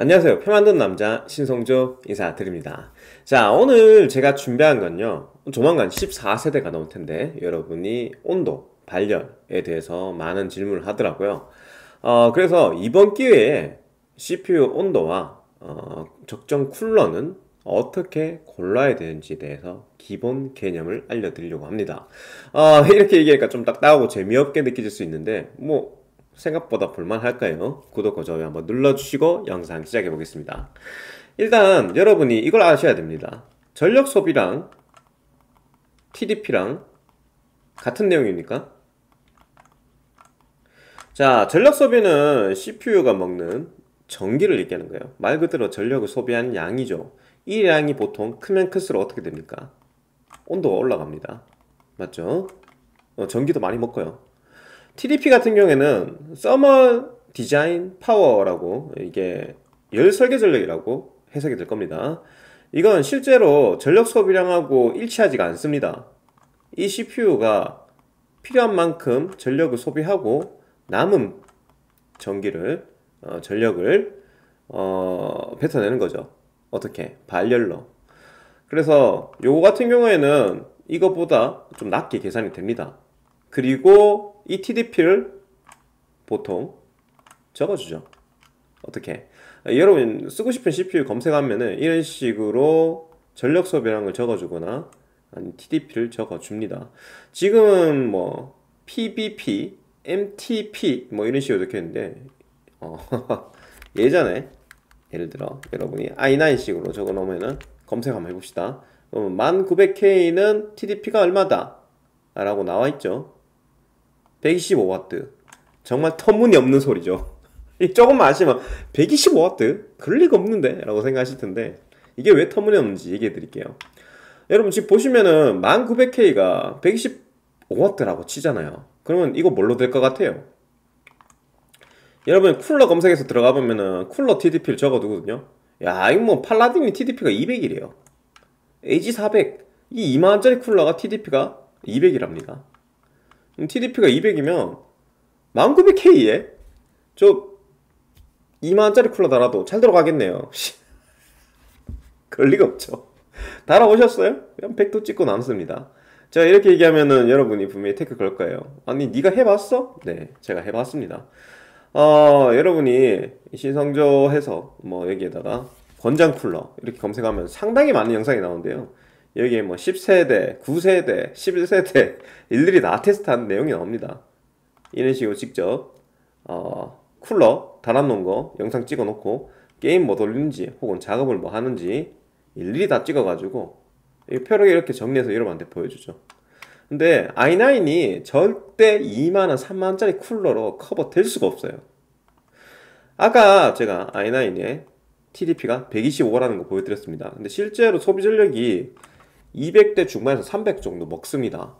안녕하세요. 표 만든 남자 신성조 인사드립니다. 자, 오늘 제가 준비한 건요. 조만간 14세대가 나올 텐데 여러분이 온도, 발열에 대해서 많은 질문을 하더라고요. 어, 그래서 이번 기회에 CPU 온도와 어, 적정 쿨러는 어떻게 골라야 되는지에 대해서 기본 개념을 알려드리려고 합니다. 어, 이렇게 얘기하니까 좀 딱딱하고 재미없게 느껴질 수 있는데 뭐 생각보다 볼만할까요? 구독과 좋아요 한번 눌러주시고 영상 시작해 보겠습니다. 일단 여러분이 이걸 아셔야 됩니다. 전력 소비랑 TDP랑 같은 내용입니까? 자, 전력 소비는 CPU가 먹는 전기를 얘기하는 거예요. 말 그대로 전력을 소비하는 양이죠. 이 양이 보통 크면 클수록 어떻게 됩니까? 온도가 올라갑니다. 맞죠? 어, 전기도 많이 먹고요. TDP 같은 경우에는 Thermal Design Power라고 이게 열 설계 전력이라고 해석이 될 겁니다. 이건 실제로 전력 소비량하고 일치하지가 않습니다. 이 CPU가 필요한 만큼 전력을 소비하고 남은 전기를 어, 전력을 어, 뱉어내는 거죠. 어떻게? 발열로. 그래서 요거 같은 경우에는 이것보다 좀 낮게 계산이 됩니다. 그리고 이 TDP를 보통 적어주죠. 어떻게? 여러분 쓰고 싶은 CPU 검색하면은 이런 식으로 전력 소비량을 적어주거나 아니 TDP를 적어줍니다. 지금은 뭐 PBP, MTP 뭐 이런 식으로 적혀있는데 어, 예전에 예를 들어 여러분이 i9식으로 적어놓으면은 검색 한번 해봅시다. 1900K는 TDP가 얼마다? 라고 나와있죠. 125W 정말 터무니없는 소리죠. 조금만 아시면 125W? 그럴 리가 없는데? 라고 생각하실 텐데 이게 왜 터무니없는지 얘기해 드릴게요. 여러분 지금 보시면은 1900K가 125W라고 치잖아요. 그러면 이거 뭘로 될 것 같아요? 여러분 쿨러 검색해서 들어가 보면은 쿨러 TDP를 적어두거든요. 야 이거 뭐 팔라딘이 TDP가 200이래요. AG400 이 2만원짜리 쿨러가 TDP가 200이랍니다 TDP가 200이면 1900K에? 저 2만원짜리 쿨러 달아도 잘 들어가겠네요. 그럴 리가 없죠. 달아오셨어요? 그냥 100도 찍고 남습니다. 제가 이렇게 얘기하면은 여러분이 분명히 태클 걸 거예요. 아니 네가 해봤어? 네 제가 해봤습니다. 어 여러분이 신성조 해서 뭐 여기에다가 권장 쿨러 이렇게 검색하면 상당히 많은 영상이 나오는데요 여기에 뭐 10세대, 9세대, 11세대 일일이 다 테스트하는 내용이 나옵니다. 이런 식으로 직접 어, 쿨러 달아놓은 거 영상 찍어놓고 게임 뭐 돌리는지 혹은 작업을 뭐 하는지 일일이 다 찍어가지고 표록에 이렇게 정리해서 여러분한테 보여주죠. 근데 i9이 절대 2만원, 3만원짜리 쿨러로 커버 될 수가 없어요. 아까 제가 i9의 TDP가 125라는 거 보여드렸습니다. 근데 실제로 소비 전력이 200대 중반에서 300 정도 먹습니다.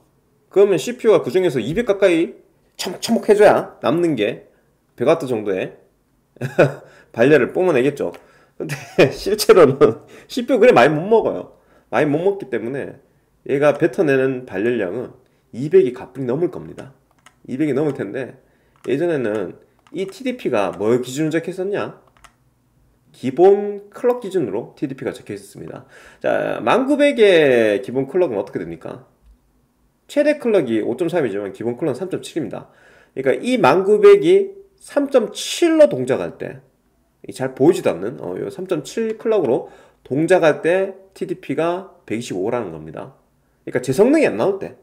그러면 CPU가 그 중에서 200 가까이 처먹처먹 해줘야 남는 게 100W 정도의 발열을 뿜어내겠죠. 근데 실제로는 CPU 그래 많이 못 먹어요. 많이 못 먹기 때문에 얘가 뱉어내는 발열량은 200이 가뿐히 넘을 겁니다. 200이 넘을 텐데 예전에는 이 TDP가 뭘 기준으로 적혔었냐? 기본 클럭 기준으로 TDP가 적혀 있었습니다. 자, 1900의 기본 클럭은 어떻게 됩니까? 최대 클럭이 5.3이지만 기본 클럭은 3.7입니다. 그러니까 이 1900이 3.7로 동작할 때, 잘 보이지도 않는 어, 3.7 클럭으로 동작할 때 TDP가 125라는 겁니다. 그러니까 제 성능이 안 나올 때,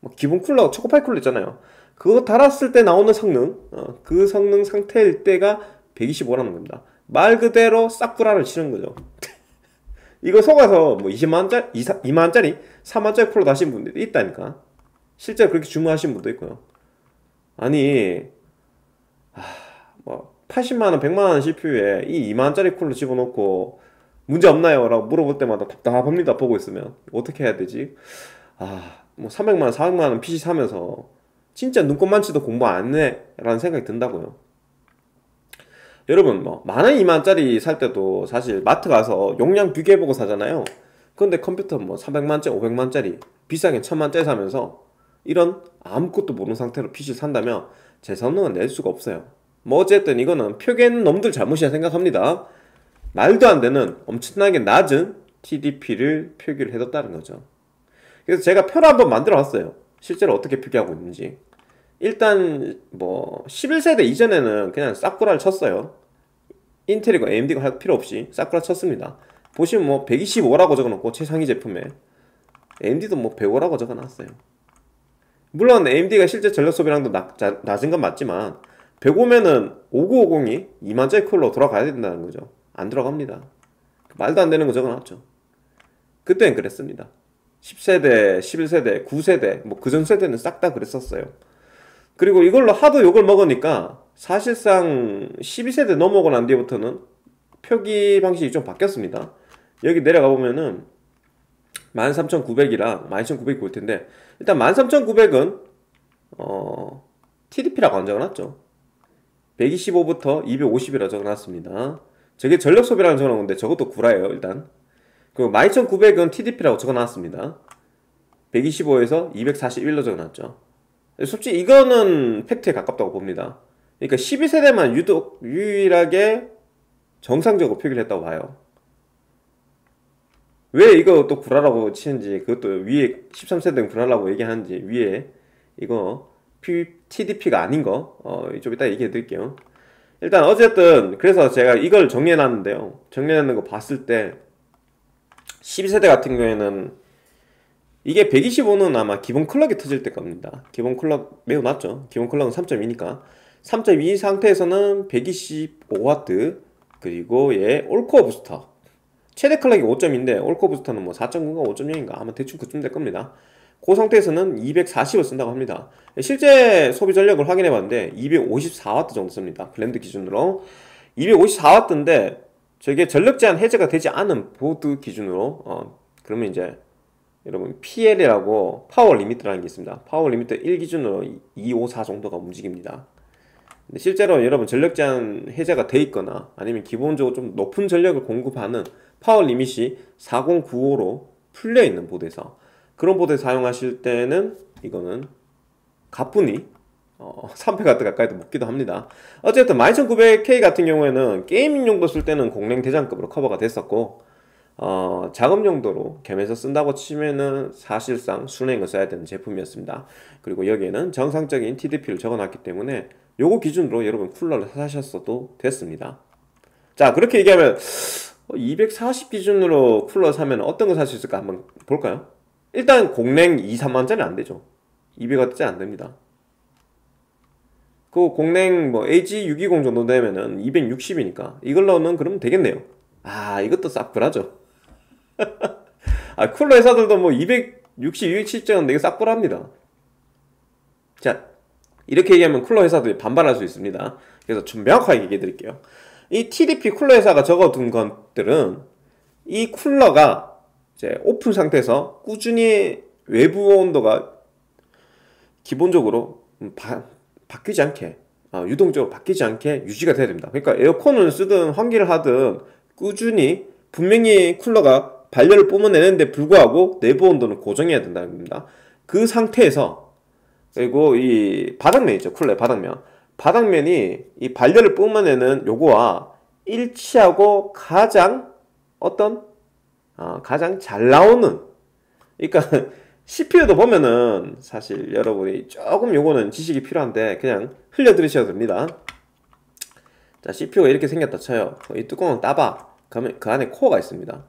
뭐 기본 쿨러, 초코파이 쿨러 있잖아요. 그거 달았을 때 나오는 성능, 어, 그 성능 상태일 때가 125라는 겁니다. 말 그대로 싹구라를 치는 거죠. 이거 속아서 뭐 20만원짜리, 2만원짜리, 3만원짜리 쿨러 다신 분들이 있다니까. 실제 그렇게 주문하신 분도 있고요. 아니, 아, 뭐, 80만원, 100만원 CPU에 이 2만원짜리 쿨러 집어넣고, 문제 없나요? 라고 물어볼 때마다 답답합니다. 보고 있으면. 어떻게 해야 되지? 아, 뭐 300만원, 400만원 PC 사면서, 진짜 눈꽃만치도 공부 안 해. 라는 생각이 든다고요. 여러분 뭐 만원 2만원짜리 살 때도 사실 마트 가서 용량 비교해보고 사잖아요 근데 컴퓨터 뭐 300만원짜리 500만원짜리 비싸게 1000만원짜리 사면서 이런 아무것도 모르는 상태로 PC 산다면 제 성능은 낼 수가 없어요 뭐 어쨌든 이거는 표기는 놈들 잘못이라 생각합니다. 말도 안 되는 엄청나게 낮은 TDP를 표기를 해뒀다는 거죠. 그래서 제가 표를 한번 만들어 봤어요. 실제로 어떻게 표기하고 있는지. 일단 뭐 11세대 이전에는 그냥 싹구라를 쳤어요. 인텔이고 AMD가 할 필요 없이 싹구라 쳤습니다. 보시면 뭐 125라고 적어놓고 최상위 제품에 AMD도 뭐 105라고 적어놨어요. 물론 AMD가 실제 전력 소비량도 낮, 낮은 건 맞지만 105면은 5950이 2만짜리 쿨러 돌아가야 된다는 거죠. 안 들어갑니다. 말도 안 되는 거 적어놨죠. 그때는 그랬습니다. 10세대, 11세대, 9세대, 뭐 그 전 세대는 싹 다 그랬었어요. 그리고 이걸로 하도 욕을 먹으니까 사실상 12세대 넘어오고 난 뒤부터는 표기 방식이 좀 바뀌었습니다. 여기 내려가 보면은 13,900이랑 12,900이 볼 텐데 일단 13,900은 어, TDP라고 안 적어놨죠. 125부터 250이라 적어놨습니다. 저게 전력 소비라는 적어놓은 건데 저것도 구라예요 일단. 그리고 12,900은 TDP라고 적어놨습니다. 125에서 241로 적어놨죠. 솔직히 이거는 팩트에 가깝다고 봅니다. 그러니까 12세대만 유독 유일하게 정상적으로 표기를 했다고 봐요. 왜 이거 또 구라라고 치는지 그것도 위에 13세대는 구라라고 얘기하는지 위에 이거 TDP가 아닌 거 어, 좀 이따 얘기해 드릴게요. 일단 어쨌든 그래서 제가 이걸 정리해 놨는데요. 정리해 놓는 거 봤을 때 12세대 같은 경우에는 이게 125는 아마 기본 clock이 터질 때 겁니다. 기본 clock 매우 낮죠. 기본 clock은 3.2니까 3.2 상태에서는 125W 그리고 얘 all-core booster 최대 clock이 5점인데 all-core booster는 뭐 4.9가 5.0인가 아마 대충 그쯤 될 겁니다. 그 상태에서는 240을 쓴다고 합니다. 실제 소비 전력을 확인해 봤는데 254W 정도 씁니다. Blender 기준으로 254W인데 저게 전력 제한 해제가 되지 않은 보드 기준으로 어 그러면 이제 여러분 PL이라고 power limit라는 게 있습니다. power limit 1 기준으로 254 정도가 움직입니다. 실제로 여러분 전력 제한 해제가 돼 있거나 아니면 기본적으로 좀 높은 전력을 공급하는 power limit이 4095로 풀려 있는 보드에서 그런 보드 사용하실 때는 이거는 가뿐히 어, 300W 가까이도 먹기도 합니다. 어쨌든 12900K 같은 경우에는 게이밍 용도 쓸 때는 공랭 대장급으로 커버가 됐었고 어, 작업 용도로 겸해서 쓴다고 치면은 사실상 순행을 써야 되는 제품이었습니다. 그리고 여기에는 정상적인 TDP를 적어놨기 때문에 요거 기준으로 여러분 쿨러를 사셨어도 됐습니다. 자 그렇게 얘기하면 240 어, 기준으로 쿨러 사면 어떤 거 살 수 있을까 한번 볼까요? 일단 공랭 2, 3만짜리 안 되죠. 200W짜리 안 됩니다. 그 공랭 뭐 AG620 정도 되면은 260이니까 이걸로는 그러면 되겠네요. 아 이것도 싹불하죠. 아, 쿨러 회사들도 뭐 260, 270짜리는 되게 싹불합니다. 자, 이렇게 얘기하면 쿨러 회사들이 반발할 수 있습니다. 그래서 좀 명확하게 얘기해 드릴게요. 이 TDP 쿨러 회사가 적어둔 것들은 이 쿨러가 이제 오픈 상태에서 꾸준히 외부 온도가 기본적으로 바, 바뀌지 않게 어, 유동적으로 바뀌지 않게 유지가 돼야 됩니다. 그러니까 에어컨을 쓰든 환기를 하든 꾸준히 분명히 쿨러가 발열을 뿜어내는데 불구하고 내부 온도는 고정해야 된다는 겁니다. 그 상태에서 그리고 이 바닥면 있죠 쿨러의 바닥면. 바닥면이 이 발열을 뿜어내는 요거와 일치하고 가장 어떤? 어, 가장 잘 나오는. 그러니까 CPU도 보면은 사실 여러분이 조금 요거는 지식이 필요한데 그냥 흘려 들으셔도 됩니다. 자 CPU가 이렇게 생겼다 쳐요. 이 뚜껑은 따봐. 그러면 그 안에 코어가 있습니다.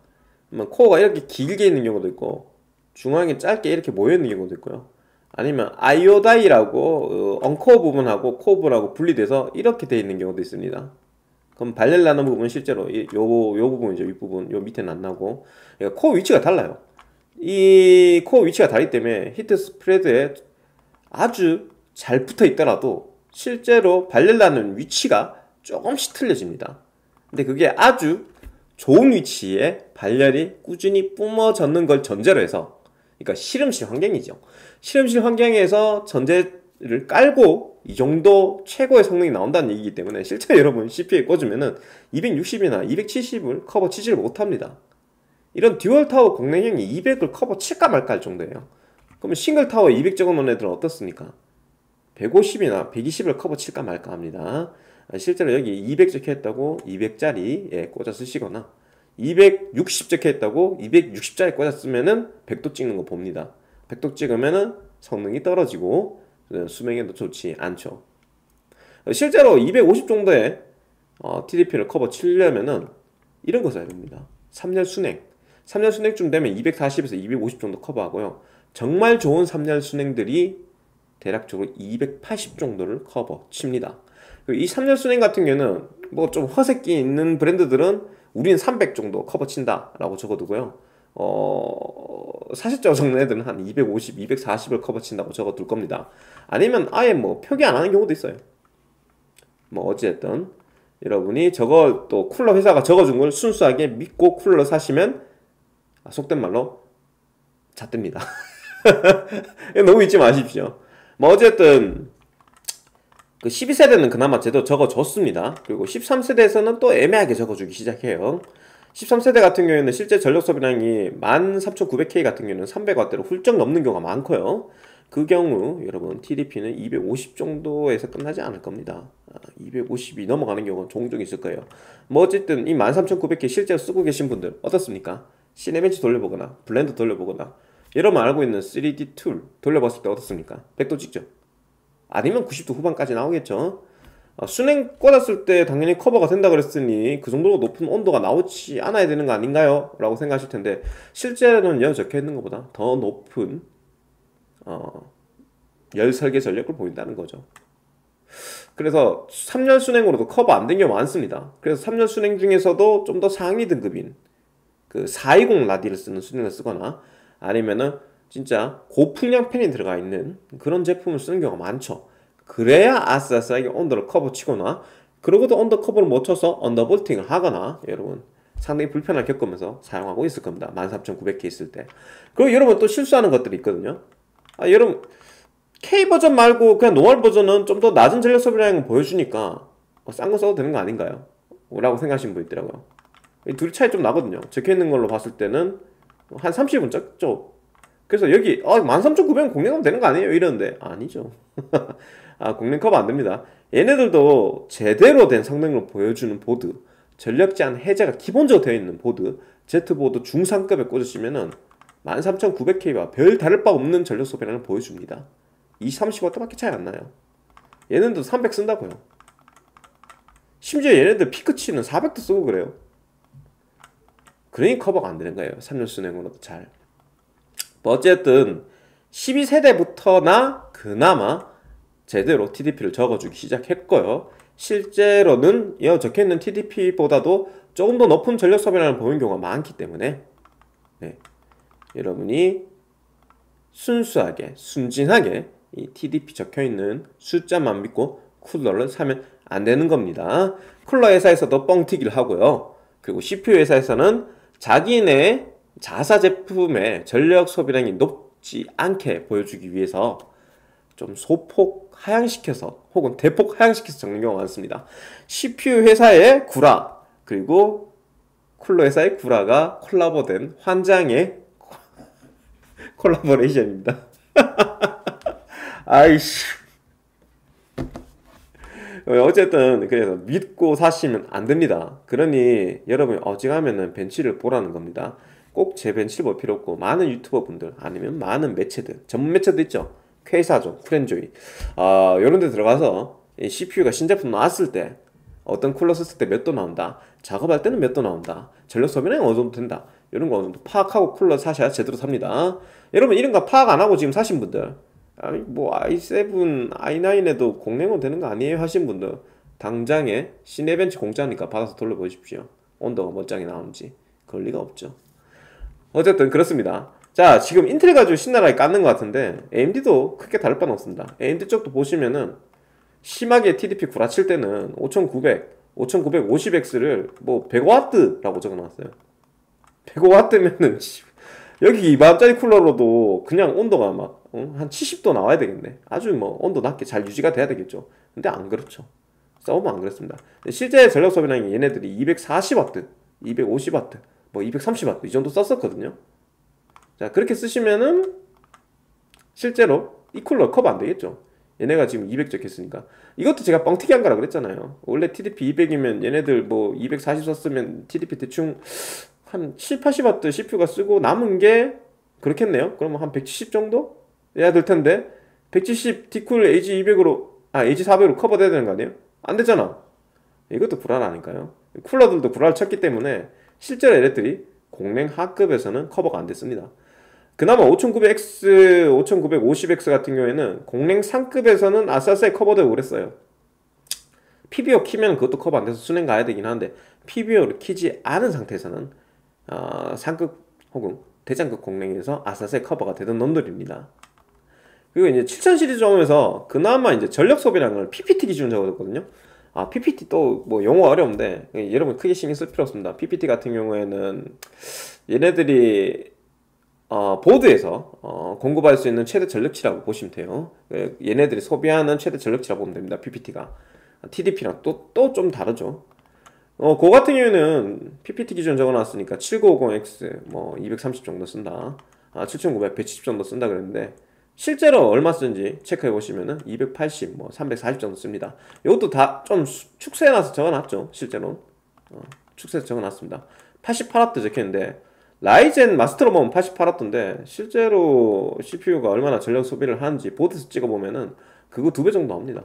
뭐 코어가 이렇게 길게 있는 경우도 있고 중앙에 짧게 이렇게 모여 있는 경우도 있고요. 아니면 아이오다이라고 어, 언코어 부분하고 코어 부분하고 분리돼서 이렇게 되어 있는 경우도 있습니다. 그럼 발열 나는 부분 실제로 요, 요 부분이죠. 윗부분. 요 밑에는 안 나고. 그러니까 코어 위치가 달라요. 이 코어 위치가 다르기 때문에 heat spread에 아주 잘 붙어 있더라도 실제로 발열 나는 위치가 조금씩 틀려집니다. 근데 그게 아주 좋은 위치에 발열이 꾸준히 뿜어졌는 걸 전제로 해서 그러니까 실험실 환경이죠. 실험실 환경에서 전제를 깔고 이 정도 최고의 성능이 나온다는 얘기이기 때문에 실제 여러분 CPU에 꽂으면은 260이나 270을 커버 치지를 못합니다. 이런 dual 타워 공랭형이 200을 커버 칠까 말까 할 정도예요. 그러면 싱글 타워 200 적어놓은 애들은 어떻습니까? 150이나 120을 커버 칠까 말까 합니다. 실제로 여기 200 적혀 있다고 200짜리 예, 꽂아 쓰시거나 260 적혀 있다고 260짜리 꽂아 쓰면은 100도 찍는 거 봅니다. 100도 찍으면은 성능이 떨어지고 수명에도 좋지 않죠. 실제로 250 정도의 어, TDP를 커버 치려면은 이런 거 써야 됩니다. 3열 수랭. 3열 수랭쯤 되면 240에서 250 정도 커버하고요. 정말 좋은 3열 수랭들이 대략적으로 280 정도를 커버 칩니다. 이 3열 수랭 같은 경우는 뭐 좀 허세끼 있는 브랜드들은 우리는 300 정도 커버 친다라고 적어두고요. 어, 사실적으로 적는 애들은 한 250, 240을 커버 친다고 적어둘 겁니다. 아니면 아예 뭐 표기 안 하는 경우도 있어요. 뭐 어찌됐든 여러분이 저거 또 쿨러 회사가 적어준 걸 순수하게 믿고 쿨러 사시면 아, 속된 말로 잣됩니다. 너무 잊지 마십시오. 뭐 어쨌든 그 12세대는 그나마 제도 적어줬습니다. 그리고 13세대에서는 또 애매하게 적어주기 시작해요. 13세대 같은 경우에는 실제 전력 소비량이 13900K 같은 경우는 300W대로 훌쩍 넘는 경우가 많고요. 그 경우 여러분 TDP는 250 정도에서 끝나지 않을 겁니다. 250이 아, 넘어가는 경우가 종종 있을 거예요. 뭐 어쨌든 이 13900K 실제로 쓰고 계신 분들 어떻습니까? Cinebench 돌려보거나 Blender 돌려보거나 여러분 알고 있는 3D tool 돌려봤을 때 어떻습니까? 100도 찍죠? 아니면 90도 후반까지 나오겠죠. 어, 수랭 꽂았을 때 당연히 커버가 된다 그랬으니 그 정도로 높은 온도가 나오지 않아야 되는 거 아닌가요? 라고 생각하실 텐데 실제로는 여 적혀 있는 것보다 더 높은 어, 열 설계 전력을 보인다는 거죠. 그래서 3열 수랭으로도 커버 안 된 경우 많습니다. 그래서 3열 수랭 중에서도 좀 더 상위 등급인 그 420 라디를 쓰는 수랭을 쓰거나 아니면은 진짜 고풍량 팬이 들어가 있는 그런 제품을 쓰는 경우가 많죠. 그래야 아슬아슬하게 under를 커버 치거나 그러고도 under 커버를 못 쳐서 undervolting을 하거나 여러분 상당히 불편을 겪으면서 사용하고 있을 겁니다. 13900K 있을 때. 그리고 여러분 또 실수하는 것들이 있거든요. 아, 여러분 K 버전 말고 그냥 normal 버전은 좀 더 낮은 전력 소비량을 보여주니까 어, 싼거 써도 되는 거 아닌가요? 라고 생각하시는 분 있더라고요. 둘이 차이 좀 나거든요. 적혀 있는 걸로 봤을 때는 한 30은 적죠. 그래서 여기 어, 13,900은 공랭하면 되는 거 아니에요? 이러는데 아니죠. 아, 공랭 커버 안 됩니다. 얘네들도 제대로 된 성능을 보여주는 보드, 전력 제한 해제가 기본적으로 되어 있는 보드, Z보드 중상급에 꽂으시면은 13,900K와 별 다를 바 없는 전력 소비량을 보여줍니다. 2 30W밖에 차이 안 나요. 얘네도 300 쓴다고요. 심지어 얘네들 peak치는 400도 쓰고 그래요. 그러니 커버가 안 되는 거예요. 3열 수랭으로도 잘. 뭐 어쨌든 12세대부터나 그나마 제대로 TDP를 적어주기 시작했고요. 실제로는 여 적혀있는 TDP보다도 조금 더 높은 전력 소비량을 보이는 경우가 많기 때문에 네. 여러분이 순수하게 순진하게 이 TDP 적혀있는 숫자만 믿고 쿨러를 사면 안 되는 겁니다. 쿨러 회사에서도 뻥튀기를 하고요. 그리고 CPU 회사에서는 자기네 자사 제품의 전력 소비량이 높지 않게 보여주기 위해서 좀 소폭 하향시켜서 혹은 대폭 하향시켜서 적는 경우가 많습니다. CPU 회사의 구라 그리고 쿨러 회사의 구라가 콜라보된 환장의 콜라보레이션입니다. 아이씨. 어쨌든 그래서 믿고 사시면 안 됩니다. 그러니 여러분이 어지간하면 벤치를 보라는 겁니다. 꼭 제 벤치를 볼 필요 없고 많은 유튜버 분들 아니면 많은 매체들 전문 매체도 있죠. 퀘이사죠, 쿠렌조이. 아 이런 데 들어가서 CPU가 신제품 나왔을 때 어떤 쿨러 썼을 때 몇 도 나온다 작업할 때는 몇 도 나온다 전력 소비는 어느 정도 된다 이런 거 어느 정도 파악하고 쿨러 사셔야 제대로 삽니다. 여러분 이런 거 파악 안 하고 지금 사신 분들 아니 뭐 i7, i9에도 공랭은 되는 거 아니에요? 하신 분들 당장에 시네벤치 공짜니까 받아서 돌려보십시오. 온도가 멋장이 나오는지. 그럴 리가 없죠 어쨌든 그렇습니다. 자 지금 인텔 가지고 신나라하게 깎는 것 같은데 AMD도 크게 다를 바는 없습니다. AMD 쪽도 보시면은 심하게 TDP 구라칠 때는 5900, 5950X를 뭐 100W라고 적어놨어요. 100W면은 여기 2만짜리 쿨러로도 그냥 온도가 막한 어? 70도 나와야 되겠네. 아주 뭐 온도 낮게 잘 유지가 돼야 되겠죠. 근데 안 그렇죠. 써보면 안 그렇습니다. 실제 전력 소비량이 얘네들이 240W 250W 뭐 230W 이 정도 썼었거든요. 자 그렇게 쓰시면은 실제로 이 쿨러 커버 안 되겠죠. 얘네가 지금 200 적혔으니까. 이것도 제가 뻥튀기 한 거라 그랬잖아요. 원래 TDP 200이면 얘네들 뭐 240 썼으면 TDP 대충 한 7, 80W CPU가 쓰고 남은 게 그렇겠네요. 그러면 한 170 정도? 해야 될 텐데 170 DeepCool AG200으로 아 AG400으로 커버돼야 되는 거 아니에요? 안 되잖아. 이것도 구라라니까요? 쿨러들도 구라를 쳤기 때문에 실제로 얘네들이 공랭 하급에서는 커버가 안 됐습니다 그나마 5900X, 5950X 같은 경우에는 공랭 상급에서는 아싸싸에 커버되고 그랬어요. PBO 키면 그것도 커버 안 돼서 수랭 가야 되긴 하는데 PBO를 키지 않은 상태에서는 어, 상급 혹은 대장급 공랭에서 아싸싸에 커버가 되던 놈들입니다. 그리고 이제 7000 시리즈 오면서 그나마 이제 전력 걸 PPT 기준으로 적어뒀거든요. 아, PPT 또뭐 용어 어려운데 여러분 크게 신경 쓸 필요 없습니다. PPT 같은 경우에는 얘네들이 어, 보드에서 어, 공급할 수 있는 최대 전력치라고 보시면 돼요. 그 얘네들이 소비하는 최대 전력치라고 보면 됩니다. PPT가 TDP랑 또 또 좀 다르죠. 어, 그 같은 경우에는 PPT 기준 적어놨으니까 7950X 뭐 230 정도 쓴다. 아, 7900, 170 정도 쓴다 그랬는데 실제로 얼마 쓰는지 체크해 보시면은 280, 뭐 340 정도 씁니다. 이것도 다 좀 축소해놔서 적어놨죠. 실제로 어, 축소해서 적어놨습니다. 88W 적혔는데 라이젠 마스터로 보면 88W인데 실제로 CPU가 얼마나 전력 소비를 하는지 보드에서 찍어보면은 그거 두 배 정도 나옵니다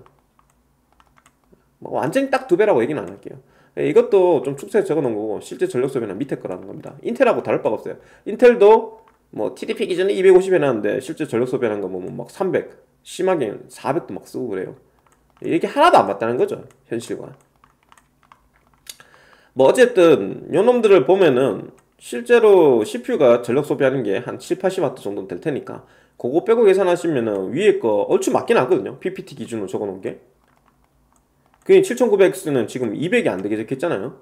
뭐 완전히 딱 두 배라고 얘기는 안 할게요 예, 이것도 좀 축소해서 적어놓은 거고 실제 전력 소비는 밑에 거라는 겁니다 인텔하고 다를 바가 없어요 인텔도 뭐 TDP 기준에 250 해놨는데 실제 전력 소비하는 거 보면 막 300, 심하게 400도 막 쓰고 그래요. 이게 하나도 안 맞다는 거죠 현실과. 뭐 어쨌든 요놈들을 보면은 실제로 CPU가 전력 소비하는 게 한 7, 80W 정도 될 테니까 그거 빼고 계산하시면은 위에 거 얼추 맞긴 하거든요 PPT 기준으로 적어놓은 게. 그게 7900X는 지금 200이 안 되게 적혔잖아요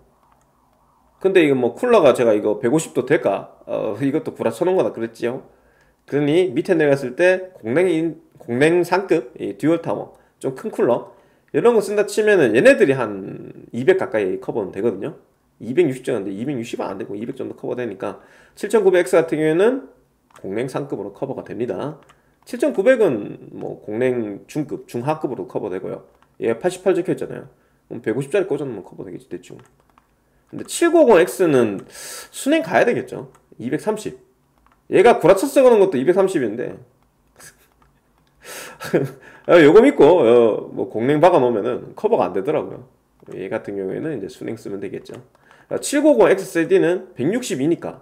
근데 이거 뭐 쿨러가 제가 이거 150도 될까? 어 이것도 구라쳐놓은 거다 그랬지요. 그러니 밑에 내렸을 때 공랭, 공랭 상급 이 dual 타워 좀 큰 쿨러 이런 거 쓴다 치면은 얘네들이 한 200 가까이 커버는 되거든요. 260정도인데 260은 안 되고 200 정도 커버되니까 7900X 같은 경우에는 공랭 상급으로 커버가 됩니다. 7900은 뭐 공랭 중급, 중하급으로 커버되고요. 얘 88 적혀있잖아요. 그럼 150짜리 꽂아놓으면 커버되겠지 대충 근데 790X는 순행 가야 되겠죠. 230 얘가 구라쳐 쓰는 것도 230인데. 요거 믿고 어, 뭐 공랭 박아 놓으면은 커버가 안 되더라고요. 얘 같은 경우에는 이제 순행 쓰면 되겠죠. 750XCD는 162니까.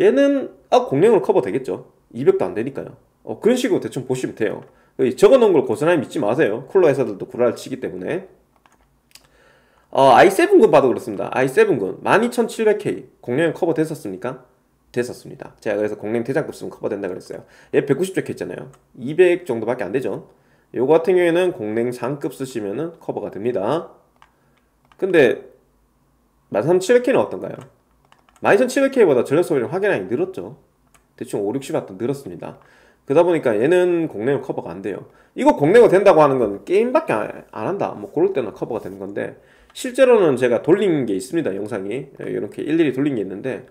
얘는 아 공랭으로 커버 되겠죠. 200도 안 되니까요. 어, 그런 식으로 대충 보시면 돼요. 적어놓은 걸 고스란히 믿지 마세요. 쿨러 회사들도 구라를 치기 때문에 어, i7군 봐도 그렇습니다. i7군. 12700K 공랭 커버 됐었습니까? 됐었습니다. 제가 그래서 공랭 대장급 쓰면 커버 된다 그랬어요. 얘 190 적혔잖아요. 200 정도밖에 안 되죠? 요거 같은 경우에는 공랭 상급 쓰시면은 커버가 됩니다. 근데 13700K는 어떤가요? 12700K보다 전력 소비가 확연하게 늘었죠. 대충 5, 60W 늘었습니다 그러다 보니까 얘는 공랭 커버가 안 돼요. 이거 공랭이 된다고 하는 건 게임밖에 안, 한다. 뭐 그럴 때는 커버가 되는 건데 실제로는 제가 돌린 게 있습니다 영상이. 이렇게 일일이 돌린 게 있는데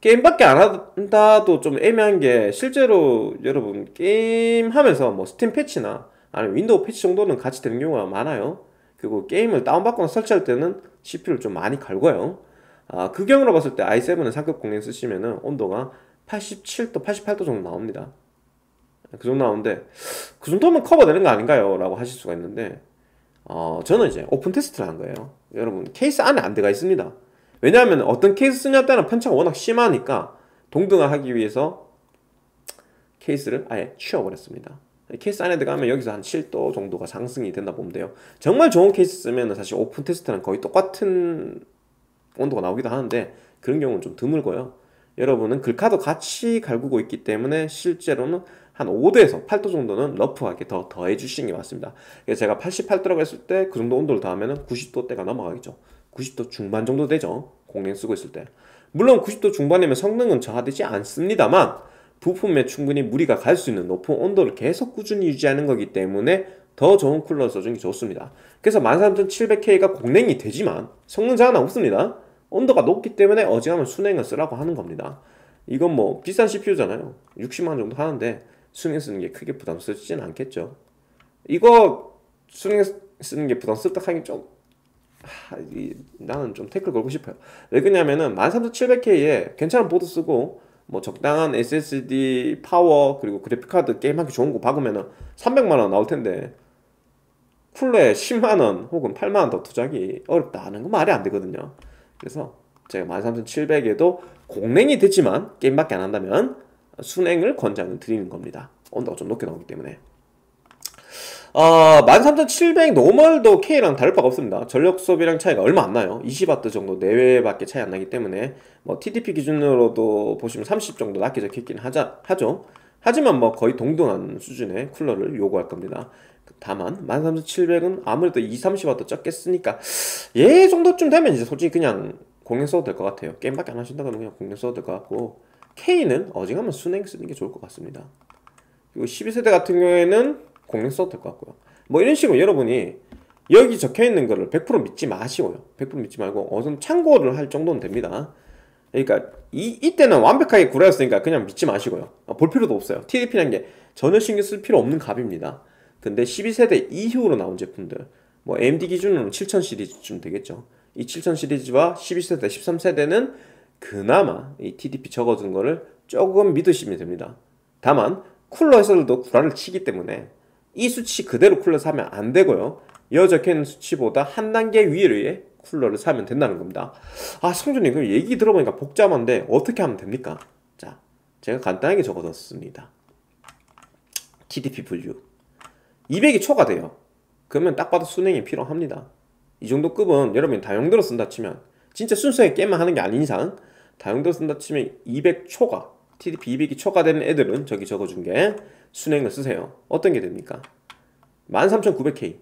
게임밖에 안 한다도 좀 애매한 게 실제로 여러분 게임 하면서 뭐 스팀 패치나 아니면 윈도우 패치 정도는 같이 되는 경우가 많아요. 그리고 게임을 다운받거나 설치할 때는 CPU를 좀 많이 갈구고요. 아, 그 경우로 봤을 때 i7은 상급 공랭 쓰시면은 온도가 87도, 88도 정도 나옵니다 그 정도 나오는데 그 정도면 커버되는 거 아닌가요? 라고 하실 수가 있는데 어, 저는 이제 오픈 테스트를 한 거예요. 여러분 케이스 안에 안 들어가 있습니다. 왜냐하면 어떤 케이스 쓰냐에 따라 편차가 워낙 심하니까 동등화 하기 위해서 케이스를 아예 치워버렸습니다. 케이스 안에 들어가면 여기서 한 7도 정도가 상승이 된다 보면 돼요. 정말 좋은 케이스 쓰면 사실 오픈 테스트랑 거의 똑같은 온도가 나오기도 하는데 그런 경우는 좀 드물고요. 여러분은 글카도 같이 갈구고 있기 때문에 실제로는 한 5도에서 8도 정도는 rough하게 더 더해 주시는 게 맞습니다. 제가 88도라고 했을 때 그 정도 온도를 더하면 90도대가 넘어가겠죠. 90도 중반 정도 되죠. 공랭 쓰고 있을 때. 물론 90도 중반이면 성능은 저하되지 않습니다만 부품에 충분히 무리가 갈 수 있는 높은 온도를 계속 꾸준히 유지하는 거기 때문에 더 좋은 쿨러 써주는 게 좋습니다. 그래서 13700K가 공랭이 되지만 성능 자하는 없습니다. 온도가 높기 때문에 어지간하면 순행을 쓰라고 하는 겁니다. 이건 뭐 비싼 CPU잖아요. 60만원 정도 하는데 순행 쓰는 게 크게 부담스럽지는 않겠죠 이거 수능 쓰는 게 부담 습득하기 좀 하, 이, 나는 좀 태클 걸고 싶어요. 왜 그러냐면은 13700K에 괜찮은 보드 쓰고 뭐 적당한 SSD 파워 그리고 그래픽 카드 게임하기 좋은 거 박으면은 300만 원 나올 텐데 쿨러에 10만 원 혹은 8만 원 더 투자하기 어렵다는 거 말이 안 되거든요. 그래서 제가 13700에도 공랭이 됐지만 게임밖에 안 한다면 수랭을 권장을 드리는 겁니다. 온도가 좀 높게 나오기 때문에. 어, 13700 normal도 K랑 다를 바가 없습니다. 전력 소비량 차이가 얼마 안 나요. 20W 정도 내외밖에 차이 안 나기 때문에 뭐 TDP 기준으로도 보시면 30 정도 낮게 적혀있긴 하자, 하죠. 하지만 뭐 거의 동등한 수준의 쿨러를 요구할 겁니다. 다만 13700은 아무래도 2, 30W 적게 쓰니까 얘 정도쯤 되면 이제 솔직히 그냥 공랭 써도 될 것 같아요. 게임밖에 안 하신다고 하면 그냥 공랭 써도 될 것 같고 K는 어지간하면 순행 쓰는 게 좋을 것 같습니다. 그리고 12세대 같은 경우에는 공랭 써도 될 것 같고요. 뭐 이런 식으로 여러분이 여기 적혀 있는 거를 100% 믿지 마시고요. 100% 믿지 말고 정도 참고를 할 정도는 됩니다. 그러니까 이, 이때는 완벽하게 구라였으니까 그냥 믿지 마시고요. 어, 볼 필요도 없어요. TDP라는 게 전혀 신경 쓸 필요 없는 값입니다. 근데 12세대 이후로 나온 제품들 뭐 AMD 기준으로는 7000 시리즈쯤 되겠죠. 이 7000 시리즈와 12세대, 13세대는 그나마 이 TDP 적어둔 거를 조금 믿으시면 됩니다. 다만 쿨러 회사들도 구라를 치기 때문에 이 수치 그대로 쿨러 사면 안 되고요. 여 적혀있는 수치보다 한 단계 위에 쿨러를 사면 된다는 겁니다. 아 성준님 그 얘기 들어보니까 복잡한데 어떻게 하면 됩니까? 자 제가 간단하게 적어뒀습니다. TDP 분류 200이 초과돼요. 그러면 딱 봐도 순행이 필요합니다. 이 정도 급은 여러분이 다용도로 쓴다 치면 진짜 순수하게 게임만 하는 게 아닌 이상 다용도로 쓴다 치면 200 초과 TDP 200이 초과되는 애들은 저기 적어준 게 순행을 쓰세요. 어떤 게 됩니까? 13900K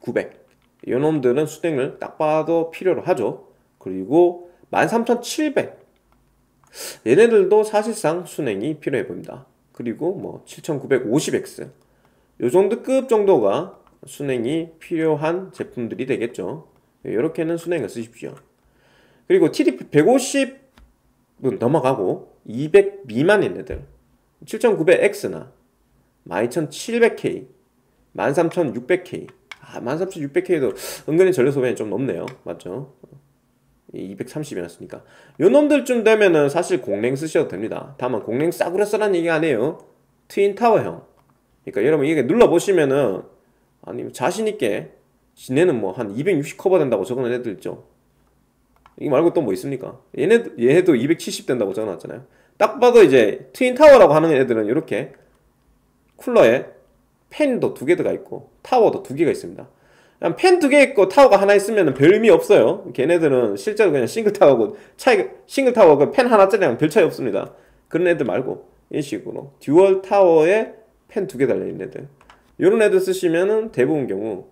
900 요놈들은 순행을 딱 봐도 필요로 하죠. 그리고 13700 얘네들도 사실상 순행이 필요해 보입니다. 그리고 뭐 7950X 요 정도 급 정도가 순행이 필요한 제품들이 되겠죠. 이렇게는 순행을 쓰십시오. 그리고 TDP 150은 넘어가고 200 미만인 애들 7900X나 12700K 13600K 아 13600K도 은근히 전력 소비량이 좀 높네요. 맞죠? 230이었으니까. 요 놈들쯤 되면은 사실 공랭 쓰셔도 됩니다. 다만 공랭 싸구려 써라는 얘기 아니에요. 트윈타워형. 그러니까 여러분 이게 눌러보시면은 아니 자신있게 지네는 뭐 한 260 커버 된다고 적어놓은 애들 있죠 이거 말고 또 뭐 있습니까? 얘네, 얘도 270 된다고 적어놨잖아요. 딱 봐도 이제 트윈 타워라고 하는 애들은 이렇게 쿨러에 팬도 두 개 들어가 있고 타워도 두 개가 있습니다. 팬 두 개 있고 타워가 하나 있으면 별 의미 없어요. 걔네들은 실제로 그냥 싱글 타워고 차이 싱글 타워 그 팬 하나짜리랑 별 차이 없습니다. 그런 애들 말고 이런 식으로 dual 타워에 팬 두 개 달려 있는 애들. 이런 애들 쓰시면은 대부분 경우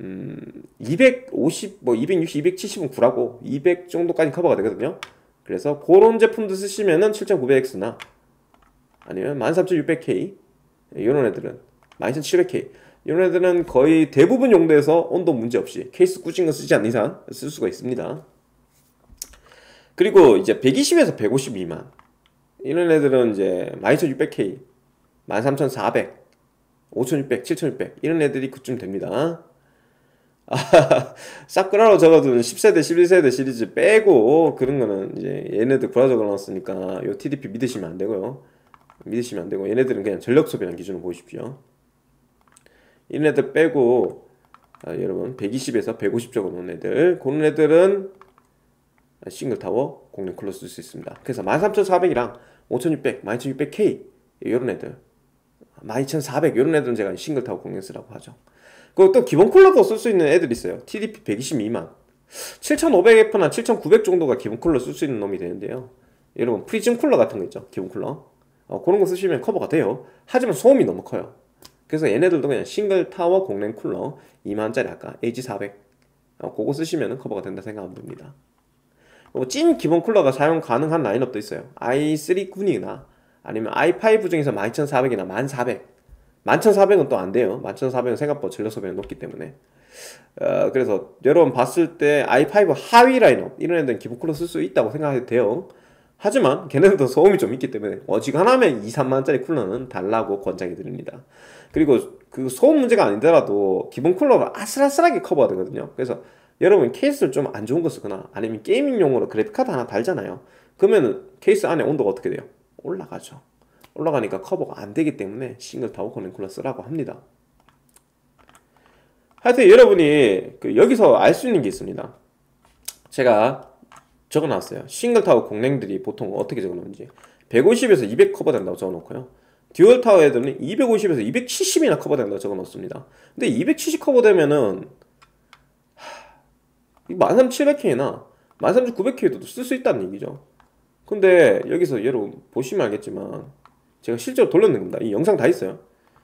음, 250, 뭐 260, 270은 구라고 200 정도까지 커버가 되거든요. 그래서 그런 제품도 쓰시면은 7900X나 아니면 13600K 이런 애들은 12700K 이런 애들은 거의 대부분 용도에서 온도 문제 없이 케이스 거 쓰지 않는 이상 쓸 수가 있습니다. 그리고 이제 120에서 150 미만 이런 애들은 이제 12600K 13400, 5600, 7600 이런 애들이 그쯤 됩니다. 아, 사쿠라로 적어둔 10세대, 11세대 시리즈 빼고 그런 거는 이제 얘네들 구라 적어놨으니까 요 TDP 믿으시면 안 되고요. 믿으시면 안 되고 얘네들은 그냥 전력 소비량 기준으로 보십시오. 애들 빼고 아, 여러분 120에서 150 적어놓은 애들 그런 애들은 싱글 타워 공랭 쿨러 쓸수 있습니다. 그래서 13400이랑 5600, 12600K 이런 애들 12400 이런 애들은 제가 싱글 타워 공랭 쓰라고 하죠. 그리고 또 기본 쿨러도 쓸 수 있는 애들이 있어요. TDP 120 미만 7500F나 7900 정도가 기본 쿨러 쓸 수 있는 놈이 되는데요. 여러분 프리즘 쿨러 같은 거 있죠. 기본 쿨러 어, 그런 거 쓰시면 커버가 돼요. 하지만 소음이 너무 커요. 그래서 얘네들도 그냥 싱글 타워 공랭 쿨러 2만원짜리 아까 AG400 어, 그거 쓰시면 커버가 된다 생각하면 됩니다. 찐 기본 쿨러가 사용 가능한 라인업도 있어요. i3 군이나 아니면 i5 중에서 12400이나 1400 11400은 또 안 돼요 11400은 생각보다 전력 소비가 높기 때문에 어, 그래서 여러분 봤을 때 i5 하위 라인업 이런 애들은 기본 쿨러 쓸 수 있다고 생각해도 돼요 하지만 걔네들도 소음이 좀 있기 때문에 어지간하면 2, 3만원짜리 쿨러는 달라고 권장해 드립니다 그리고 그 소음 문제가 아니더라도 기본 쿨러가 아슬아슬하게 커버가 되거든요. 그래서 여러분 케이스를 좀 안 좋은 거 쓰거나 아니면 게이밍용으로 그래픽카드 하나 달잖아요. 그러면 케이스 안에 온도가 어떻게 돼요? 올라가죠. 올라가니까 커버가 안 되기 때문에 싱글 타워 공랭 쿨러 쓰라고 합니다. 하여튼 여러분이 그 여기서 알 수 있는 게 있습니다. 제가 적어놨어요. 싱글 타워 공랭들이 보통 어떻게 적어놓는지 150에서 200 커버 된다고 적어놓고요. dual 타워 애들은 250에서 270이나 커버 된다고 적어놓습니다. 근데 270 커버 되면은 13700K나 13900K도 쓸 수 있다는 얘기죠. 근데 여기서 여러분 보시면 알겠지만 제가 실제로 돌렸는 겁니다. 이 영상 다 있어요.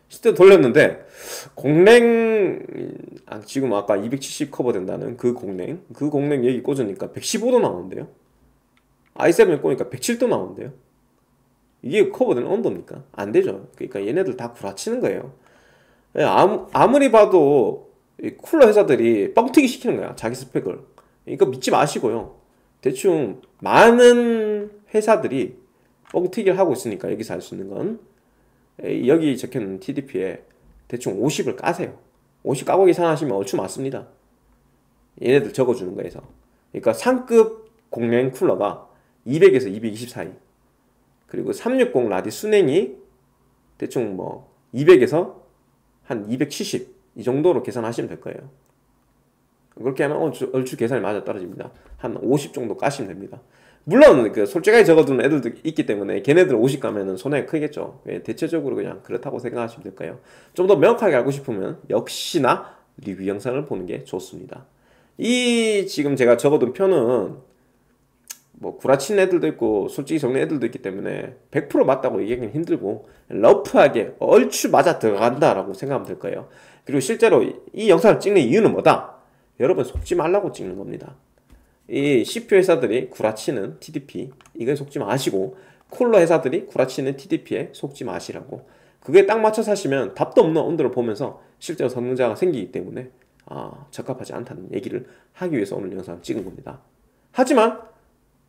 실제로 돌렸는데 공랭 아, 지금 아까 270 커버 된다는 그 공랭 그 공랭 여기 꽂으니까 115도 나오는데요. i7을 꽂으니까 107도 나오는데요. 이게 커버되는 온도입니까? 안 되죠. 그러니까 얘네들 다 구라치는 거예요. 예, 아무, 아무리 봐도 쿨러 회사들이 뻥튀기 시키는 거야. 자기 스펙을. 이거 믿지 마시고요. 대충 많은 회사들이 뻥튀기를 하고 있으니까 여기서 알 수 있는 건. 여기 적혀있는 TDP에 대충 50을 까세요. 50 까고 계산하시면 얼추 맞습니다. 얘네들 적어주는 거에서. 그러니까 상급 공랭 쿨러가 200에서 220 사이. 그리고 360 라디 순행이 대충 뭐 200에서 한 270 이 정도로 계산하시면 될 거예요. 그렇게 하면 얼추, 얼추 계산이 맞아 떨어집니다. 한 50 정도 까시면 됩니다 물론 그 솔직하게 적어두는 애들도 있기 때문에 걔네들 50 가면은 손해가 크겠죠. 예, 대체적으로 그냥 그렇다고 생각하시면 될까요? 좀 더 명확하게 알고 싶으면 역시나 리뷰 영상을 보는 게 좋습니다. 이 지금 제가 적어둔 표는 뭐 구라친 애들도 있고 솔직히 적는 애들도 있기 때문에 100% 맞다고 얘기하기는 힘들고 러프하게 얼추 맞아 들어간다라고 생각하면 될 거예요. 그리고 실제로 이 영상을 찍는 이유는 뭐다? 여러분 속지 말라고 찍는 겁니다. 이 CPU 회사들이 구라치는 TDP 이거에 속지 마시고 쿨러 회사들이 구라치는 TDP에 속지 마시라고. 그게 딱 맞춰서 하시면 답도 없는 온도를 보면서 실제로 성능자가 생기기 때문에 아, 적합하지 않다는 얘기를 하기 위해서 오늘 영상을 찍은 겁니다. 하지만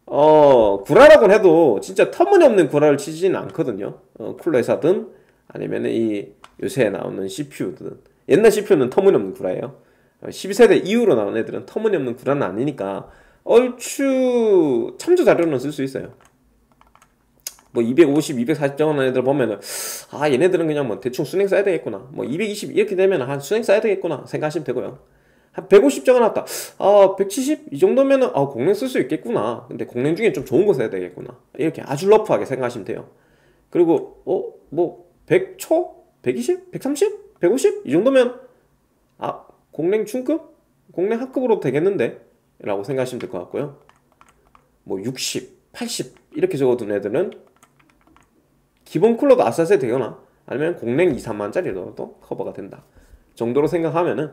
어, 구라라고 해도 진짜 터무니없는 구라를 치지는 않거든요. 어, 쿨러 회사든 아니면 이 요새 나오는 CPU든. 옛날 CPU는 터무니없는 구라예요. 12세대 어, 이후로 나온 애들은 터무니없는 구라는 아니니까 얼추 참조 자료는 쓸 수 있어요. 뭐 250, 240 정하는 애들 보면은 아 얘네들은 그냥 뭐 대충 순행 써야 되겠구나. 뭐 220 이렇게 되면 한 순행 써야 되겠구나 생각하시면 되고요. 한 150 적어놨다. 아, 170? 이 정도면은, 아, 공랭 쓸 수 있겠구나. 근데 공랭 중에 좀 좋은 거 써야 되겠구나. 이렇게 아주 러프하게 생각하시면 돼요. 그리고, 어, 뭐, 100초? 120? 130? 150? 이 정도면, 아, 공랭 중급? 공랭 하급으로 되겠는데? 라고 생각하시면 될 것 같고요. 뭐 60, 80 이렇게 적어둔 애들은 기본 쿨러도 아싸세 되거나 아니면 공랭 2, 3만짜리로도 커버가 된다 정도로 생각하면은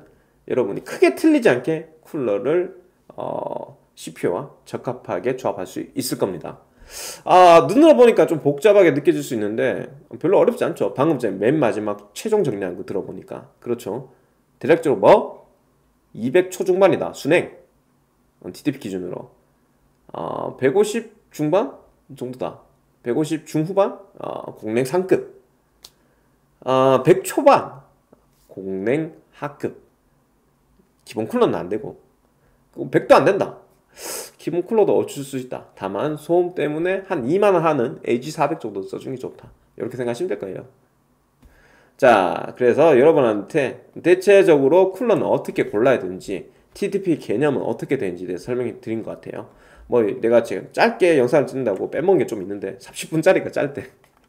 여러분이 크게 틀리지 않게 쿨러를 어, CPU와 적합하게 조합할 수 있을 겁니다. 아 눈으로 보니까 좀 복잡하게 느껴질 수 있는데 별로 어렵지 않죠. 방금 전에 맨 마지막 최종 정리한 거 들어보니까. 그렇죠. 대략적으로 뭐? 200 초중반이다. 순행 TDP 기준으로. 어, 150 중반 정도다. 150 중후반 어, 공랭 상급. 어, 100 초반 공랭 하급. 기본 쿨러는 안되고. 100도 안된다. 기본 쿨러도 어쩔 수 있다. 다만 소음 때문에 한 2만원 하는 AG400 정도 써주는 게 좋다. 이렇게 생각하시면 될 거예요. 자 그래서 여러분한테 대체적으로 쿨러는 어떻게 골라야 되는지 TDP 개념은 어떻게 되는지 대해서 설명해 드린 것 같아요. 뭐 내가 지금 짧게 영상을 찍는다고 빼먹은 게 좀 있는데 30분짜리가 짧대.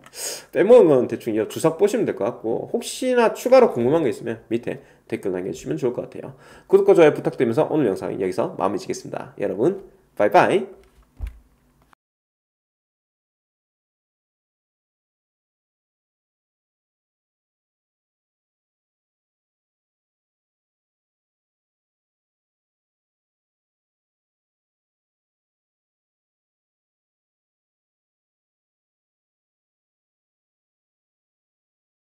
빼먹은 건 대충 이 주석 보시면 될 것 같고 혹시나 추가로 궁금한 게 있으면 밑에 댓글 남겨주시면 좋을 것 같아요. 구독과 좋아요 부탁드리면서 오늘 영상 여기서 마무리 짓겠습니다. 여러분 바이바이